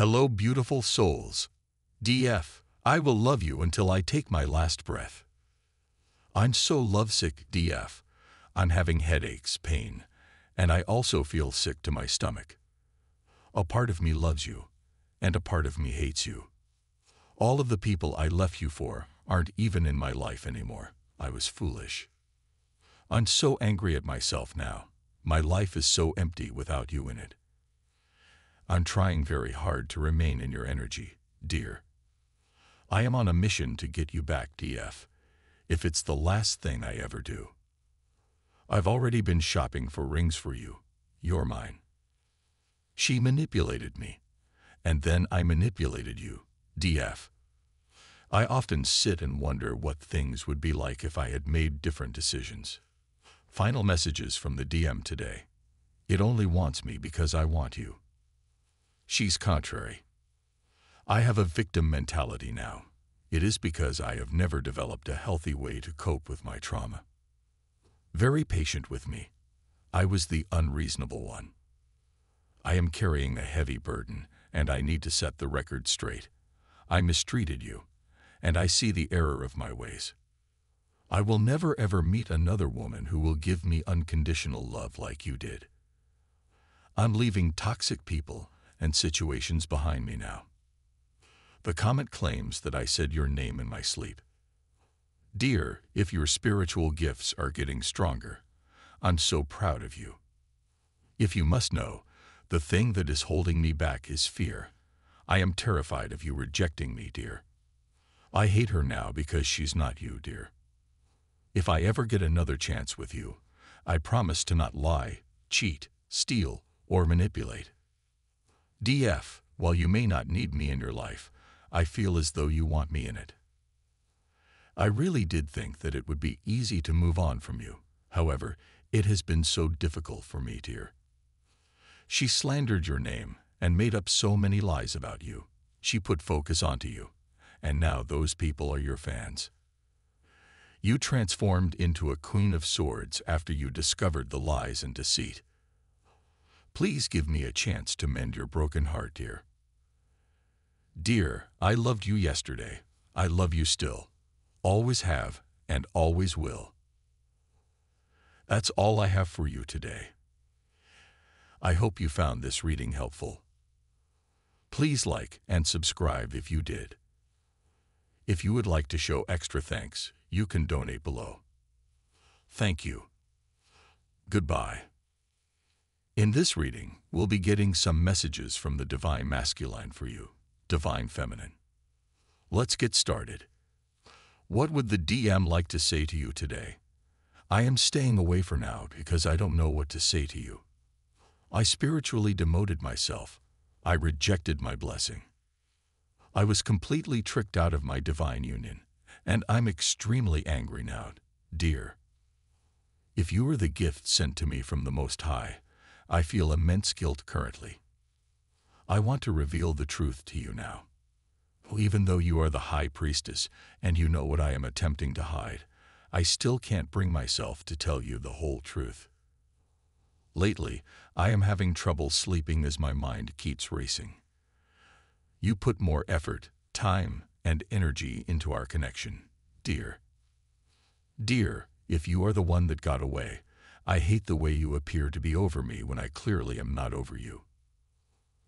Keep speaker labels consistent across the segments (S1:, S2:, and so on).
S1: Hello, beautiful souls. DF, I will love you until I take my last breath. I'm so lovesick, DF. I'm having headaches, pain, and I also feel sick to my stomach. A part of me loves you, and a part of me hates you. All of the people I left you for aren't even in my life anymore. I was foolish. I'm so angry at myself now. My life is so empty without you in it. I'm trying very hard to remain in your energy, dear. I am on a mission to get you back, DF, if it's the last thing I ever do. I've already been shopping for rings for you. You're mine. She manipulated me, and then I manipulated you, DF. I often sit and wonder what things would be like if I had made different decisions. Final messages from the DM today. It only wants me because I want you. She's contrary. I have a victim mentality now. It is because I have never developed a healthy way to cope with my trauma. Very patient with me. I was the unreasonable one. I am carrying a heavy burden, and I need to set the record straight. I mistreated you, and I see the error of my ways. I will never ever meet another woman who will give me unconditional love like you did. I'm leaving toxic people and situations behind me now. The comment claims that I said your name in my sleep. Dear, if your spiritual gifts are getting stronger, I'm so proud of you. If you must know, the thing that is holding me back is fear. I am terrified of you rejecting me, dear. I hate her now because she's not you, dear. If I ever get another chance with you, I promise to not lie, cheat, steal, or manipulate. DF, while you may not need me in your life, I feel as though you want me in it. I really did think that it would be easy to move on from you. However, it has been so difficult for me, dear. She slandered your name and made up so many lies about you. She put focus onto you, and now those people are your fans. You transformed into a queen of swords after you discovered the lies and deceit. Please give me a chance to mend your broken heart, dear. Dear, I loved you yesterday. I love you still. Always have and always will. That's all I have for you today. I hope you found this reading helpful. Please like and subscribe if you did. If you would like to show extra thanks, you can donate below. Thank you. Goodbye. In this reading, we'll be getting some messages from the Divine Masculine for you, Divine Feminine. Let's get started. What would the DM like to say to you today? I am staying away for now because I don't know what to say to you. I spiritually demoted myself. I rejected my blessing. I was completely tricked out of my divine union, and I'm extremely angry now, dear. If you are the gift sent to me from the Most High, I feel immense guilt currently. I want to reveal the truth to you now. Even though you are the High Priestess and you know what I am attempting to hide, I still can't bring myself to tell you the whole truth. Lately, I am having trouble sleeping as my mind keeps racing. You put more effort, time, and energy into our connection, dear. Dear, if you are the one that got away, I hate the way you appear to be over me when I clearly am not over you.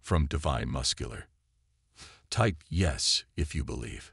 S1: From Divine Masculine. Type yes if you believe.